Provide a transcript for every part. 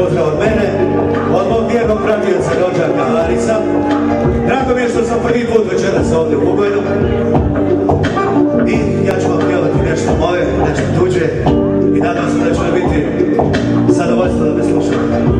pozdrav od mene, od mog vjernog pratioca rođaka Arisa. Drago mi je što sam prvi put večeras ovdje u Bugojnu. I ja ću vam pjevati nešto moje, nešto tuđe. I nadam se da će biti zadovoljstvo da me slušate.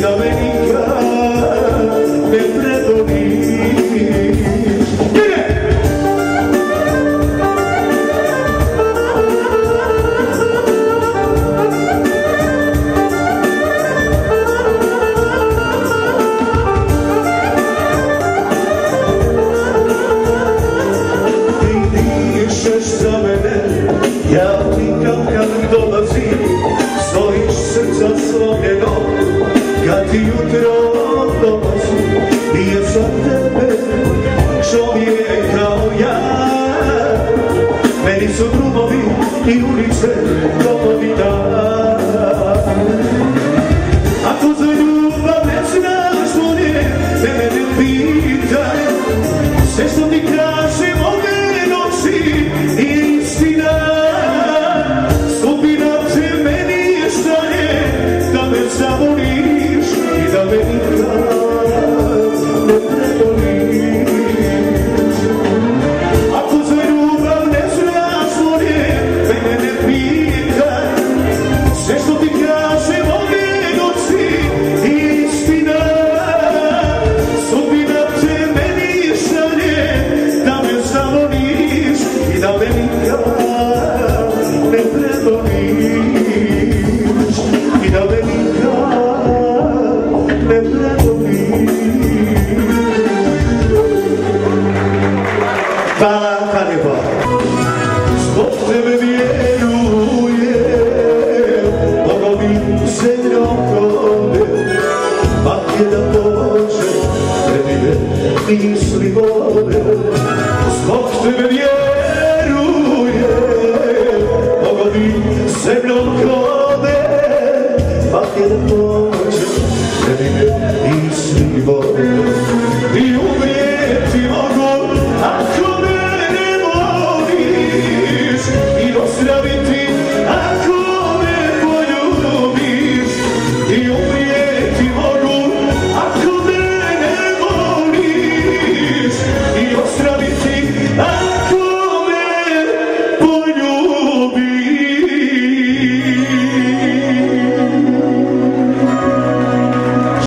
zavoliš i da me nikad kad jutro dolazi Nije za tebe čovjek kao ja Meni su drugovi i ulice domovina Ako me nikad ne predoliš i da me nikad ne predoliš Hvala, hvala lijepo. Zbog tebe vjerujem, mogo bi zemljom krove, pa je da pođe, prebive misli vode. Zbog tebe vjerujem, bi zemljom krove, pa je da pođe, prebive misli vode.